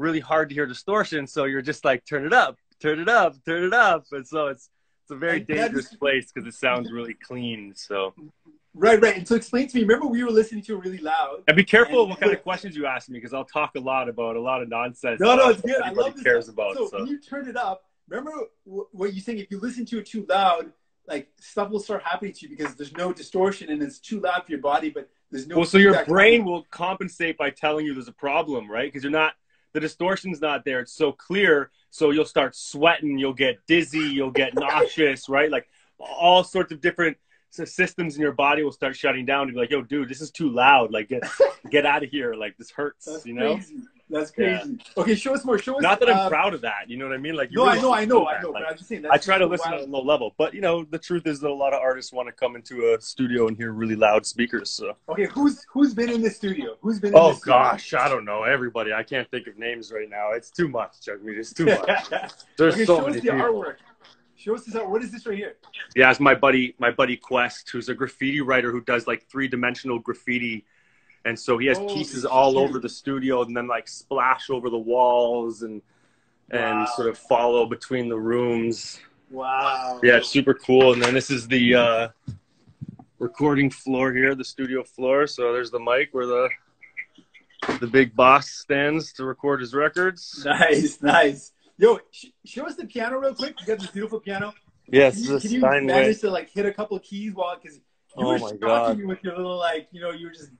really hard to hear distortion. So you're just like, turn it up, turn it up, turn it up. And so it's, it's a very dangerous place because it sounds really clean. So, Right, right. And so explain to me. Remember, we were listening to it really loud. and be careful And- what kind of questions you ask me because I'll talk a lot about a lot of nonsense. No, no, it's good. I love this. cares stuff. about. so, So, when you turn it up, remember what you saying? If you listen to it too loud, like stuff will start happening to you because there's no distortion and it's too loud for your body, but there's no. well, so your brain will compensate by telling you there's a problem, right? Because you're not the distortion's not there. It's so clear, so you'll start sweating, you'll get dizzy, you'll get nauseous, right? Like all sorts of different systems in your body will start shutting down to be like, "Yo, dude, this is too loud. Like, get get out of here. Like, this hurts." That's you know. crazy. That's Yeah. crazy. Okay, show us more. Show us. Not that I'm uh, proud of that. You know what I mean? Like, you No, really I know, I know. I know. Like, but I'm just saying. I try to listen wild. at a low level, but you know, the truth is that a lot of artists want to come into a studio and hear really loud speakers. So. Okay, who's who's been in the studio? Who's been? in Oh the studio? gosh, I don't know everybody. I can't think of names right now. It's too much, Jugmeat. It's too much. There's okay, so show us the people. artwork. Show us this art. What is this right here? Yeah, it's my buddy, my buddy Quest, who's a graffiti writer who does like three dimensional graffiti, and so he has Holy pieces all over the studio and then like splash over the walls and and Wow. sort of follow between the rooms. Wow. Yeah, it's super cool. And then this is the uh, recording floor here, the studio floor. So there's the mic where the the big boss stands to record his records. Nice, nice. Yo, sh- show us the piano real quick. You got this beautiful piano. Yes, Can you, can you manage to like hit a couple keys while because you Oh were my God. me with your little like you know you were just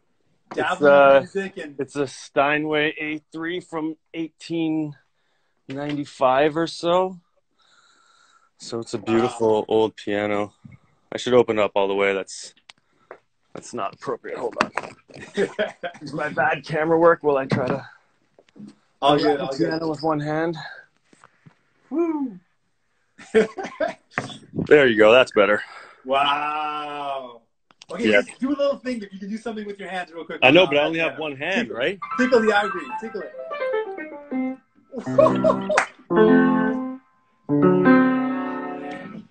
It's, uh, music and It's a Steinway A3 from 1895 or so. So it's a beautiful old piano. I should open up all the way. That's that's not appropriate. Hold on. Is my bad camera work? Will I try to hold good, the good. piano with one hand? Woo. There you go. That's better. wow. Okay, Yeah. just do a little thing. If you can do something with your hands real quick. I know, Uh, but I only have one hand, right? Tickle the ivory. Tickle it.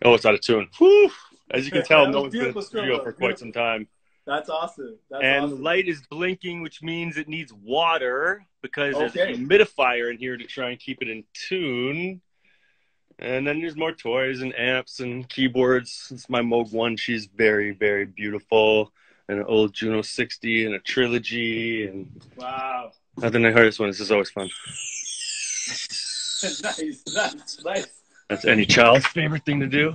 Oh, it's out of tune. Whew. As you can tell, no one's been in the studio for quite some time. That's awesome. That's and awesome. the light is blinking, which means it needs water because there's a humidifier in here to try and keep it in tune. And then there's more toys and amps and keyboards. It's my Moog One. She's very, very beautiful. And an old Juno 60 and a trilogy. And Wow. nothing I heard this one. This is always fun. nice, nice, nice. That's any child's favorite thing to do.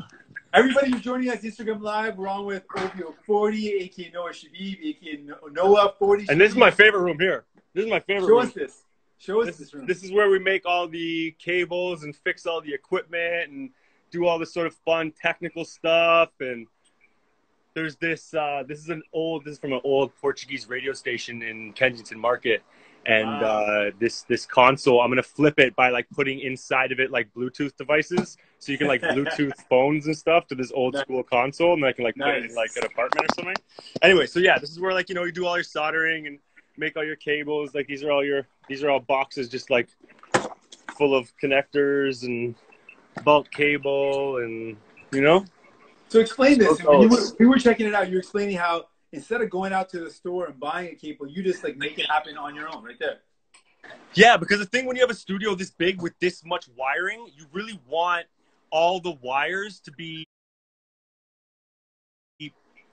Everybody who's joining us Instagram Live, we're on with OVO40, aka Noah Shebib, aka No- Noah 40. And this is my favorite room here. This is my favorite Show room. us this. Show us this, this room. this is where we make all the cables and fix all the equipment and do all this sort of fun technical stuff and there's this uh, this is an old this is from an old portuguese radio station in kensington market and Wow. uh, this this console i'm gonna flip it by like putting inside of it like bluetooth devices so you can like bluetooth phones and stuff to this old Nice. school console and i can like put it in like an apartment or something anyway so yeah this is where like you know you do all your soldering and make all your cables like these are all your these are all boxes just like full of connectors and bulk cable and you know so explain this. You were, we were checking it out. You were explaining how instead of going out to the store and buying a cable, you just like make it happen on your own right there. yeah because the thing when you have a studio this big with this much wiring you really want all the wires to be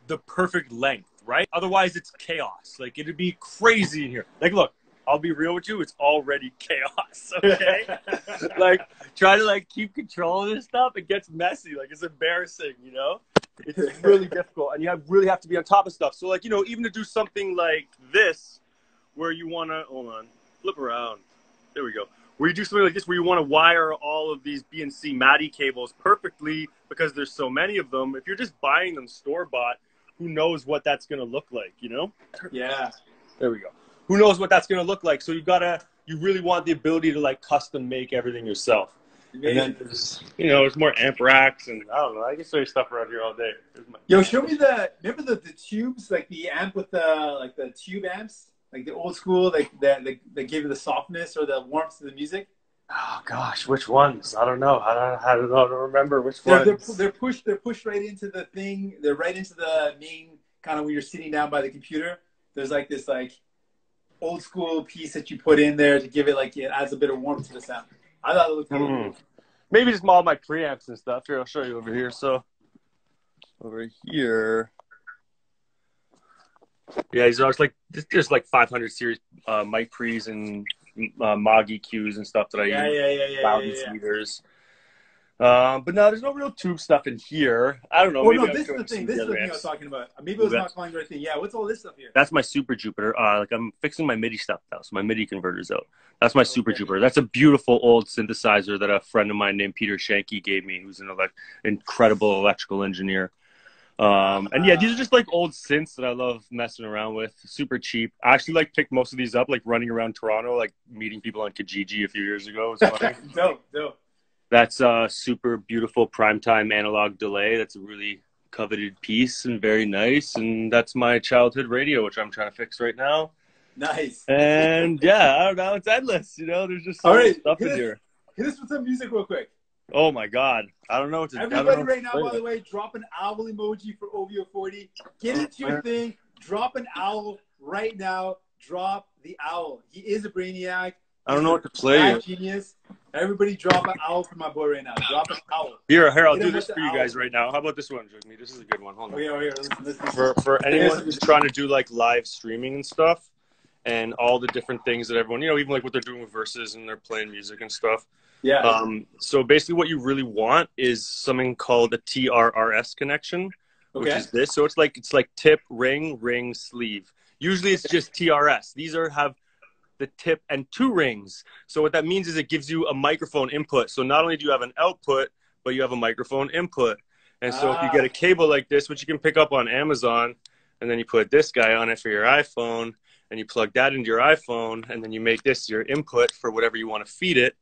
the perfect length right? Otherwise it's chaos. Like it'd be crazy in here. Like look i'll be real with you. It's already chaos okay? Like try to like keep control of this stuff. It gets messy. Like it's embarrassing you know? It's really difficult and you have really have to be on top of stuff. So like you know even to do something like this where you want to hold on flip around. There we go. Where you do something like this where you want to wire all of these bnc matty cables perfectly because there's so many of them. If you're just buying them store bought who knows what that's going to look like you know Yeah. there we go. Who knows what that's going to look like? So you gotta, you really want the ability to like custom make everything yourself. And then there's, you know, there's more amp racks and I don't know. I can show you stuff around here all day. My- Yo, show me the remember the, the tubes, like the amp with the like the tube amps, like the old school, like that that, that give you the softness or the warmth to the music. Oh gosh, which ones? I don't know. I don't, I don't. I don't remember which They're, they're, ones. they're pushed they're pushed right into the thing. They're right into the main kind of when you're sitting down by the computer. There's like this like old school piece that you put in there to give it like it adds a bit of warmth to the sound. I thought it looked really Mm. cool. Maybe just all my preamps and stuff. Here, I'll show you over here. So over here. Yeah, these are like there's- there's like 500 series uh, mic pre's and uh, Moog EQs and stuff that I Yeah, use. yeah, yeah, yeah, loud yeah. Um, but no, there's no real tube stuff in here. I don't know. Maybe no, this is the thing. This is the thing I was talking about. Maybe it was not calling the right thing. Yeah, what's all this stuff here? That's my Super Jupiter. Uh, like I'm fixing my MIDI stuff now, so my MIDI converter's out. That's my Super Jupiter. That's a beautiful old synthesizer that a friend of mine named Peter Shanky gave me, who's an elect- incredible electrical engineer. Um, and yeah, these are just like old synths that I love messing around with. Super cheap. I actually like picked most of these up, like running around Toronto, like meeting people on Kijiji a few years ago. It was funny. dope, dope. That's a super beautiful primetime analog delay. That's a really coveted piece and very nice. And that's my childhood radio, which I'm trying to fix right now. Nice. And yeah, I don't know. It's endless. You know, there's just so All much right, stuff in us- here. Hit us with some music real quick. Oh my god, I don't know what to. Everybody right now, by the way, drop an owl emoji for OVO40. Get oh, into your thing. Drop an owl right now. Drop the owl. He is a brainiac. I don't know what to play. Genius. Everybody drop an owl for my boy right now. Drop an owl. Here, here, I'll Hit do this for you guys owl. right now. How about this one, Jimmy? This is a good one. Hold on. Oh, yeah, oh, here, listen, listen. For for anyone who's trying to do like live streaming and stuff, and all the different things that everyone, you know, even like what they're doing with verses and they're playing music and stuff. Yeah. Um, so basically, what you really want is something called a TRRS connection, which is this. So it's like it's like tip, ring, ring, sleeve. Usually, it's just TRS. These are have the tip and two rings. So what that means is it gives you a microphone input. So not only do you have an output, but you have a microphone input. And so if you Ah. get a cable like this, which you can pick up on Amazon, and then you put this guy on it for your iPhone, and you plug that into your iPhone, and then you make this your input for whatever you want to feed it,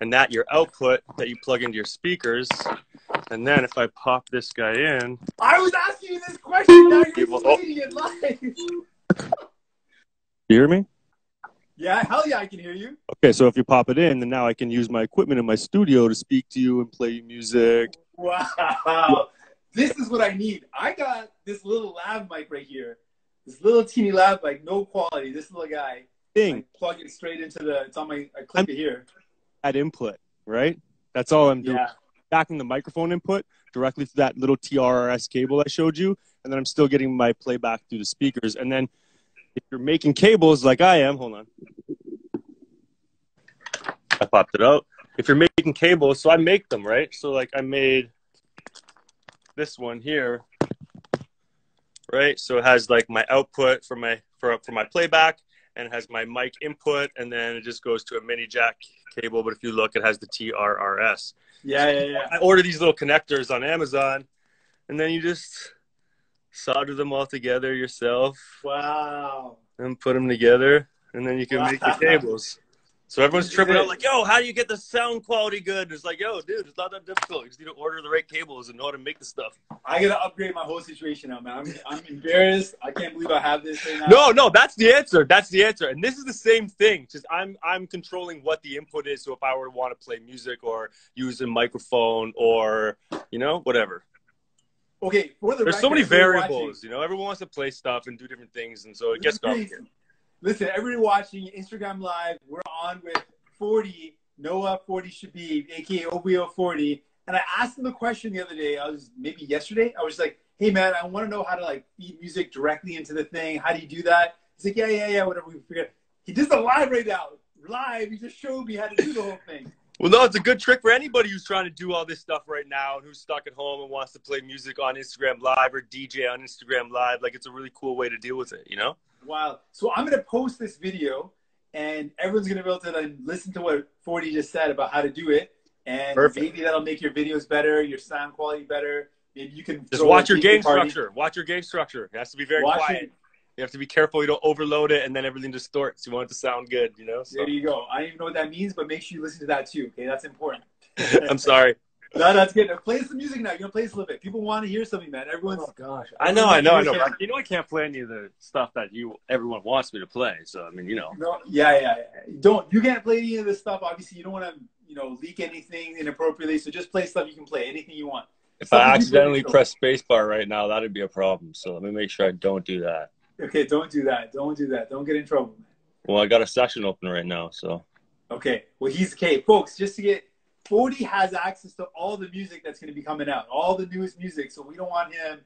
and that your output that you plug into your speakers. And then if I pop this guy in, I was asking you this question. Now you're People- oh. it live. you hear me? Yeah, hell yeah, I can hear you. Okay, so if you pop it in, then now I can use my equipment in my studio to speak to you and play you music. Wow. This is what I need. I got this little lav mic right here. This little teeny lav mic, no quality. This little guy. Thing, I plug it straight into the. It's on my. I click it here. That input, right? That's all I'm doing. Yeah. Backing the microphone input directly through that little TRRS cable I showed you, and then I'm still getting my playback through the speakers. And then if you're making cables like I am, hold on. I popped it out. If you're making cables, so I make them, right? So like I made this one here, right? So it has like my output for my for for my playback, and it has my mic input, and then it just goes to a mini jack cable. But if you look, it has the TRRS. Yeah, yeah, yeah. I order these little connectors on Amazon, and then you just solder them all together yourself Wow. and put them together, and then you can make the Wow. cables. So everyone's tripping out like, "Yo, how do you get the sound quality good?" It's like, "Yo, dude, it's not that difficult. You just need to order the right cables and know how to make the stuff." I gotta upgrade my whole situation now, man. I'm, I'm embarrassed. I can't believe I have this right now. No, no, that's the answer. That's the answer. And this is the same thing. Just I'm I'm controlling what the input is. So if I were to want to play music or use a microphone or you know whatever, Okay, for the there's so many variables. watching- You know, everyone wants to play stuff and do different things, and so it gets complicated. Listen, everybody watching Instagram Live, we're on with 40, Noah 40 Shebib, aka OVO 40. And I asked him the question the other day, I was maybe yesterday. I was like, hey man, I want to know how to like feed music directly into the thing. How do you do that? He's like, yeah, yeah, yeah, whatever we figure. He does the live right now. Live, he just showed me how to do the whole thing. Well, no, it's a good trick for anybody who's trying to do all this stuff right now and who's stuck at home and wants to play music on Instagram Live or DJ on Instagram Live. Like, it's a really cool way to deal with it, you know? Wow. So I'm gonna post this video and everyone's gonna be able to then listen to what 40 just said about how to do it. And Perfect. maybe that'll make your videos better, your sound quality better. Maybe you can Just watch your game party. structure. Watch your gain structure. It has to be very Watch quiet. You have to be careful you don't overload it and then everything distorts. You want it to sound good, you know? So, There you go. I don't even know what that means, but make sure you listen to that too. Okay, that's important. I'm sorry. No, that's good. Now, play some music now. You're gonna play us a little bit. People want to hear something, man. Everyone's oh, gosh. I know, I know, I know. Yeah. But you know, I can't play any of the stuff that you everyone wants me to play. So, I mean, you know. no, yeah, yeah, yeah. Don't you can't play any of this stuff. Obviously, you don't want to, you know, leak anything inappropriately. So just play stuff you can play, anything you want. If Something I accidentally can- press spacebar right now, that'd be a problem. So let me make sure I don't do that. Okay, don't do that. Don't do that. Don't get in trouble. Well, I got a session open right now, so. Okay. Well, he's okay, folks. Just to get 40 has access to all the music that's going to be coming out, all the newest music. So we don't want him